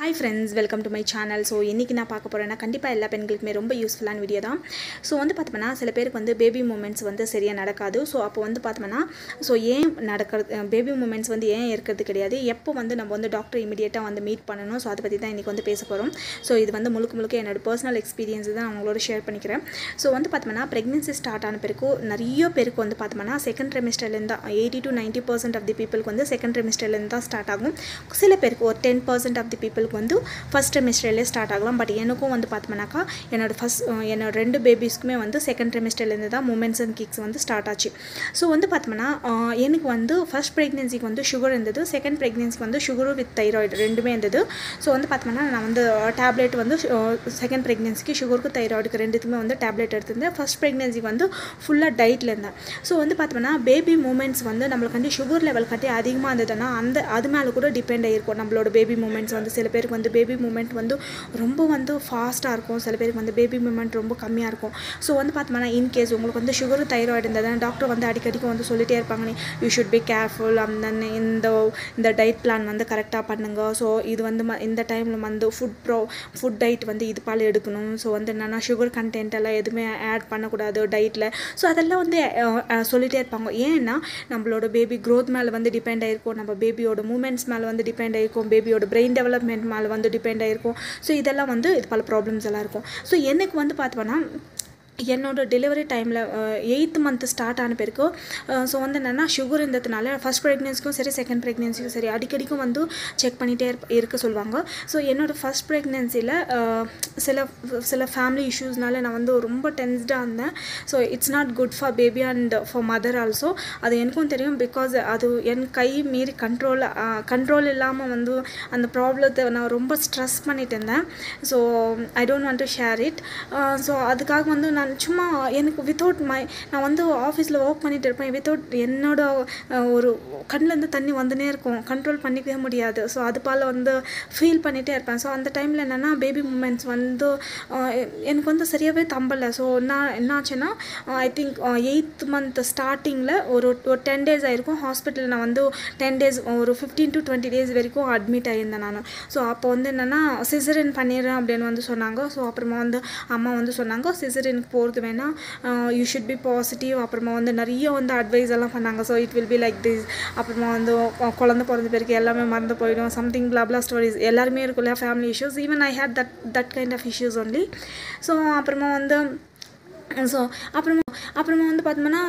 Hi friends welcome to my channel so இன்றைக்கி நான் பார்க்க போகிறேன்னா கண்டிப்பாக எல்லா பெண்களுக்குமே ரொம்ப யூஸ்ஃபுல்லான வீடியோ தான். ஸோ வந்து பார்த்தோம்னா சில பேருக்கு வந்து பேபி மூமெண்ட்ஸ் வந்து சரியாக நடக்காது. ஸோ அப்போ வந்து பார்த்தோம்னா ஸோ ஏன் நடக்கிறது பேபி மூமெண்ட்ஸ் வந்து ஏன் இருக்கிறது கிடையாது? எப்போ வந்து நம்ம வந்து டாக்டர் இமீடியட்டாக வந்து மீட் பண்ணணும்? ஸோ அதை பற்றி தான் இன்றைக்கி வந்து பேச போகிறோம் ஸோ இது வந்து முழுக்க முழுக்க என்னோட பர்சனல் எக்ஸ்பீரியன்ஸ் தான் நான் உங்களோட ஷேர் பண்ணிக்கிறேன். ஸோ வந்து பார்த்தோம்னா ப்ரெக்னென்சி ஸ்டார்ட் ஆன பிறகு நிறைய பேருக்கு வந்து பார்த்தோம்னா செகண்ட் ட்ரெமிஸ்டர்லேருந்து தான் eighty to ninety percent of the பீப்புளுக்கு வந்து செகண்ட் ட்ரெமிஸ்டர்லேருந்து தான் ஸ்டார்ட் ஆகும். சில பேருக்கு ஒரு ten percent of the people பீப்புளுக்கு வந்து ஃபஸ்ட் செமிஸ்டர்லேயே ஸ்டார்ட் ஆகலாம். பட் எனக்கும் வந்து பார்த்தோம்னாக்கா என்னோட ஃபஸ்ட் என்னோட ரெண்டு பேபிஸ்க்குமே வந்து செகண்ட் செமிஸ்டர்லேருந்து தான் மூமெண்ட்ஸ் அண்ட் கிக்ஸ் வந்து ஸ்டார்ட் ஆச்சு. ஸோ வந்து பார்த்தோம்னா எனக்கு வந்து ஃபஸ்ட் ப்ரெக்னென்சிக்கு வந்து சுகர் இருந்தது. செகண்ட் ப்ரெக்னென்சிக்கு வந்து சுகரும் வித் தைராய்டு ரெண்டுமே இருந்தது. ஸோ வந்து பார்த்தோம்னா நான் வந்து டேப்லெட் வந்து செகண்ட் ப்ரெக்னென்சிக்கு சுகருக்கு தைராய்டுக்கு ரெண்டுத்துக்குமே வந்து டேப்லெட் எடுத்திருந்தேன். ஃபஸ்ட் ப்ரெக்னென்சிக்கு வந்து ஃபுல்லாக டயட்டில் இருந்தேன். ஸோ வந்து பார்த்தோம்னா பேபி மூமெண்ட்ஸ் வந்து நம்மளுக்கு வந்து சுகர் லெவல் கட்டி அதிகமாக இருந்ததுன்னா அந்த அது மேலே கூட டிபெண்ட் ஆகிருக்கும் நம்மளோட பேபி மூமெண்ட்ஸ் வந்து சில பேருக்கு வந்து பேபி மூமெண்ட் வந்து ரொம்ப வந்து ஃபாஸ்ட்டாக இருக்கும். சில பேருக்கு வந்து பேபி மூமெண்ட் ரொம்ப கம்மியாக இருக்கும். ஸோ வந்து பார்த்தோம்னா இன்கேஸ் உங்களுக்கு வந்து சுகரும் தைராய்டு இருந்ததுன்னா டாக்டர் வந்து அடிக்கடிக்கு வந்து சொல்லிட்டே இருப்பாங்க. நீ யூ ஷுட் பி கேர்ஃபுல் அந்த இந்த இந்த டயட் பிளான் வந்து கரெக்டாக பண்ணுங்க. ஸோ இது வந்து ம- இந்த டைமில் வந்து ஃபுட் ப்ரோ ஃபுட் டயட் வந்து இது பால் எடுக்கணும். ஸோ வந்து என்னென்னா சுகர் கண்டென்ட் எல்லாம் எதுவுமே ஆட் பண்ணக்கூடாது டயட்டில் ஸோ அதெல்லாம் வந்து சொல்லிகிட்டே சொல்லிட்டே இருப்பாங்க. ஏன்னா நம்மளோட பேபி க்ரோத் மேலே வந்து டிபெண்ட் ஆகிருக்கும் நம்ம பேபியோட மூமெண்ட்ஸ் மேலே வந்து டிபெண்ட் ஆகிருக்கும் பேபியோட பிரெயின் டெவலப்மெண்ட் மேலே வந்து டிபெண்ட் ஆகிருக்கும் ஸோ இதெல்லாம் வந்து இது பல ப்ராப்ளம்ஸ் எல்லாம் இருக்கும். ஸோ எனக்கு வந்து பார்த்தோன்னா என்னோட டெலிவரி டைமில் எயித்து மந்த்து ஸ்டார்ட் ஆன பிறகு ஸோ வந்து என்னென்னா சுகர் இருந்ததுனால ஃபஸ்ட் ப்ரெக்னென்சிக்கும் சரி செகண்ட் ப்ரெக்னென்சிக்கும் சரி அடிக்கடிக்கும் வந்து செக் பண்ணிகிட்டே இருக்க சொல்லுவாங்க. ஸோ என்னோடய ஃபஸ்ட் ப்ரெக்னென்சியில் சில சில ஃபேமிலி இஷ்யூஸ்னால நான் வந்து ரொம்ப டென்ஸ்டாக இருந்தேன். So it's not good for baby and for mother also அது எனக்கும் தெரியும் பிகாஸ் அது என் கை மீறி கண்ட்ரோல் கண்ட்ரோல் இல்லாமல் வந்து அந்த ப்ராப்ளத்தை நான் ரொம்ப ஸ்ட்ரெஸ் பண்ணிட்டு இருந்தேன். So I don't want to share it so அதுக்காக வந்து நான் சும்மா எனக்கு வித்தவுட் மை நான் வந்து ஆஃபீஸில் ஒர்க் பண்ணிட்டு இருப்பேன். வித்தவுட் என்னோட ஒரு கண்ணிலேருந்து தண்ணி வந்துனே இருக்கும். கண்ட்ரோல் பண்ணிக்கவே முடியாது. ஸோ அதுபோல் வந்து ஃபீல் பண்ணிகிட்டே இருப்பேன். ஸோ அந்த டைமில் என்னென்னா பேபி மூமெண்ட்ஸ் வந்து எனக்கு வந்து சரியாகவே தம்பலை. ஸோ நான் என்னாச்சுன்னா ஐ திங்க் எயித் மந்த் ஸ்டார்டிங்கில் ஒரு ஒரு டென் டேஸ் ஆகிருக்கும் ஹாஸ்பிட்டலில் நான் வந்து டென் டேஸ் ஒரு ஃபிஃப்டீன் டு டுவெண்ட்டி டேஸ் வரைக்கும் அட்மிட் ஆகியிருந்தேன் நான். ஸோ அப்போ வந்து என்னென்னா சிசரின் பண்ணிடுறேன் அப்படின்னு வந்து சொன்னாங்க. ஸோ அப்புறமா வந்து அம்மா வந்து சொன்னாங்க சிசரின் போகிறது வேணால் யூ ஷுட் பி பாசிட்டிவ் அப்புறமா வந்து நிறைய வந்து அட்வைஸ் எல்லாம் பண்ணாங்க. So it will be like this அப்புறமா வந்து குழந்த குழந்தை பிறந்த பிறகு எல்லாமே மறந்து போயிடும். சம்திங் பிளாப்லா ஸ்டோரிஸ் எல்லாருமே இருக்குல்ல family issues even I hate that that kind of issues only so அப்புறமா வந்து ஸோ அப்புறமா அப்புறமா வந்து பார்த்தோம்னா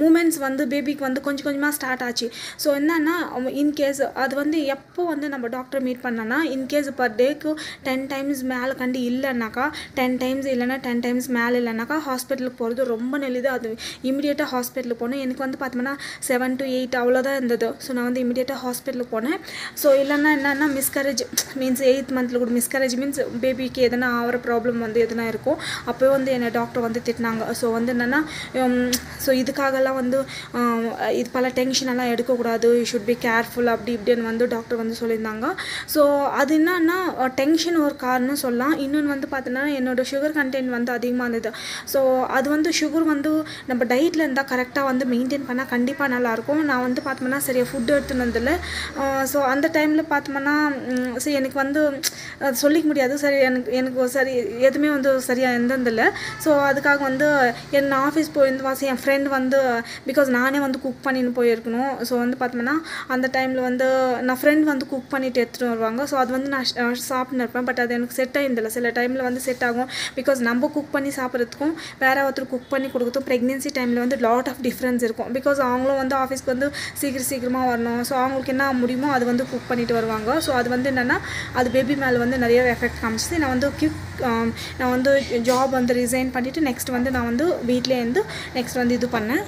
மூமெண்ட்ஸ் வந்து பேபிக்கு வந்து கொஞ்சம் கொஞ்சமாக ஸ்டார்ட் ஆச்சு. ஸோ என்னன்னா இன்கேஸ் அது வந்து எப்போ வந்து நம்ம டாக்டர் மீட் பண்ணோன்னா இன்கேஸ் பர் டேக்கு டென் டைம்ஸ் மேலே கண்டு இல்லைன்னாக்கா டென் டைம்ஸ் இல்லைன்னா டென் டைம்ஸ் மேலே இல்லைனாக்கா ஹாஸ்பிட்டலுக்கு போகிறது ரொம்ப நல்லது அது இமீடியட்டாக ஹாஸ்பிட்டலுக்கு போனேன். எனக்கு வந்து பார்த்தோம்னா செவன் டு எயிட் அவ்வளோதான் இருந்தது. ஸோ நான் வந்து இமிடியேட்டாக ஹாஸ்பிட்டலுக்கு போனேன். ஸோ இல்லைன்னா என்னன்னா மிஸ்கரேஜ் மீன்ஸ் எயித் மந்தில் கூட மிஸ்கரேஜ் மீன்ஸ் பேபிக்கு எதனா ஆகிற ப்ராப்ளம் வந்து எதனா இருக்கும் அப்போயே வந்து என்னை டாக்டர் வந்து திட்டினாங்க ஸோ வந்து என்னென்னா ஸோ um, இதுக்காகலாம் வந்து um, இது பல டென்ஷன் எல்லாம் எடுக்கக்கூடாது. யூ ஷுட் பி கேர்ஃபுல் அப்படி இப்படின்னு வந்து டாக்டர் வந்து சொல்லியிருந்தாங்க. ஸோ அது என்னன்னா டென்ஷன் ஒரு காரணம் சொல்லலாம். இன்னொன்று வந்து பார்த்தோன்னா என்னோடய சுகர் கண்டென்ட் வந்து அதிகமாக இருந்தது. ஸோ அது வந்து சுகர் வந்து நம்ம டயட்டில் இருந்தால் கரெக்டாக வந்து மெயின்டைன் பண்ணால் கண்டிப்பாக நல்லாயிருக்கும். நான் வந்து பார்த்தோம்னா சரியாக ஃபுட் எடுத்துன்னு வந்ததில்ல. ஸோ அந்த டைமில் பார்த்தோம்னா சரி எனக்கு வந்து சொல்லிக்க முடியாது. சரி எனக்கு எனக்கு சரி எதுவுமே வந்து சரியாக இருந்ததில்ல. ஸோ அதுக்காக வந்து என் ஆஃபீஸ் போயிருந்து வாசி என் ஃப்ரெண்ட் வந்து பிகாஸ் நானே வந்து குக் பண்ணின்னு போயிருக்கணும். ஸோ வந்து பார்த்தோம்னா அந்த டைமில் வந்து நான் ஃப்ரெண்ட் வந்து குக் பண்ணிட்டு எடுத்துகிட்டு வருவாங்க. ஸோ அது வந்து நான் சாப்பிட்னு இருப்பேன். பட் அது எனக்கு செட் ஆகிருந்தில்ல சில டைமில் வந்து செட் ஆகும். பிகாஸ் நம்ம குக் பண்ணி சாப்பிட்றதுக்கும் வேறு ஒருத்தர் குக் பண்ணி கொடுக்கறதும் ப்ரெக்னென்சி டைமில் வந்து லாட் ஆஃப் டிஃப்ரென்ஸ் இருக்கும். பிகாஸ் அவங்களும் வந்து ஆஃபீஸ்க்கு வந்து சீக்கிரம் சீக்கிரமாக வரணும். ஸோ அவங்களுக்கு என்ன முடியுமோ அது வந்து குக் பண்ணிட்டு வருவாங்க. ஸோ அது வந்து என்னென்னா அது பேபி மேலே வந்து நிறைய எஃபெக்ட் காமிச்சு நான் வந்து கியூ நான் வந்து ஜாப் வந்து ரிசைன் பண்ணிவிட்டு நெக்ஸ்ட் வந்து நான் வந்து வீட்டிலே இருந்து நெக்ஸ்ட் வந்து இது பண்ணேன்.